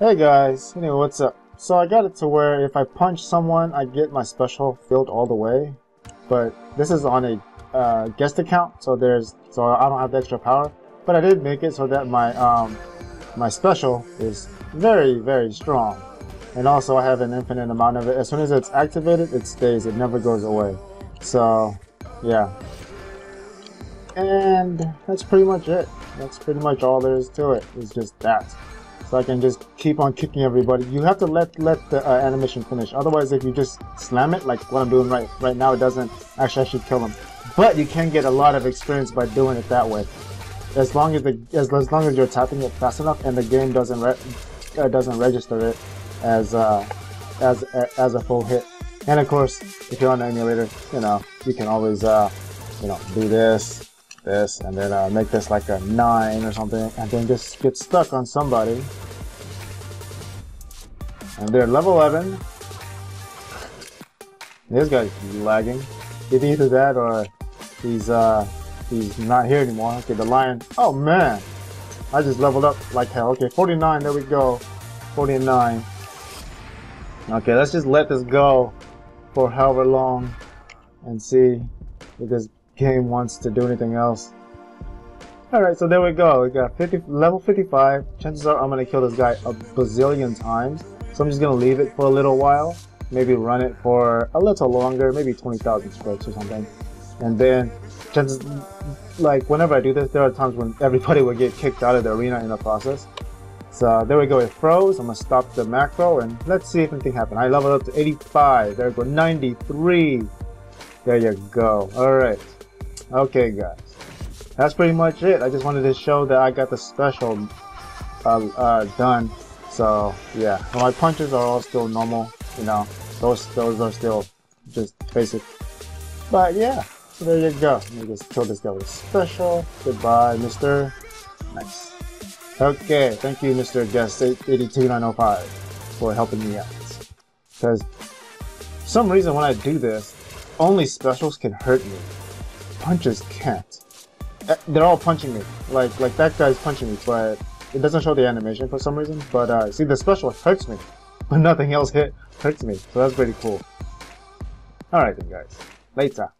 Hey guys, anyway, what's up? So I got it to where if I punch someone, I get my special filled all the way. But this is on a uh, guest account, so there's so I don't have the extra power. But I did make it so that my um my special is very very strong, and also I have an infinite amount of it. As soon as it's activated, it stays. It never goes away. So yeah, and that's pretty much it. That's pretty much all there is to it. It's just that so I can just keep on kicking everybody. You have to let let the uh, animation finish. Otherwise, if you just slam it, like what I'm doing right right now, it doesn't actually actually kill them. But you can get a lot of experience by doing it that way. As long as the as, as long as you're tapping it fast enough and the game doesn't re uh, doesn't register it as uh, as as a full hit. And of course, if you're on the emulator, you know you can always uh, you know do this this and then uh, make this like a 9 or something and then just get stuck on somebody. And they're level 11 this guy's lagging. It's either that or he's uh he's not here anymore. Okay the lion oh man. I just leveled up like hell. Okay 49 there we go. 49 okay let's just let this go for however long and see if this game wants to do anything else. Alright, so there we go. We got 50, level 55. Chances are I'm going to kill this guy a bazillion times. So I'm just going to leave it for a little while. Maybe run it for a little longer, maybe 20,000 strokes or something. And then, chances, like, whenever I do this, there are times when everybody will get kicked out of the arena in the process. So there we go, it froze. I'm to stop the macro and let's see if anything happened. I leveled up to 85. There we go, 93. There you go. Alright. Okay, guys. That's pretty much it. I just wanted to show that I got the special uh, uh, done. So, yeah. My punches are all still normal, you know. Those, those are still just basic. But, yeah. So there you go. Let me just kill this guy with a special. Goodbye, Mr. Nice. Okay, thank you, Mr. Guest 82905 for helping me out. Because, some reason when I do this, only specials can hurt me punches can't. Uh, they're all punching me. Like like that guy's punching me, but it doesn't show the animation for some reason. But uh, see, the special hurts me, but nothing else hit hurts me. So that's pretty cool. Alright then, guys. Later.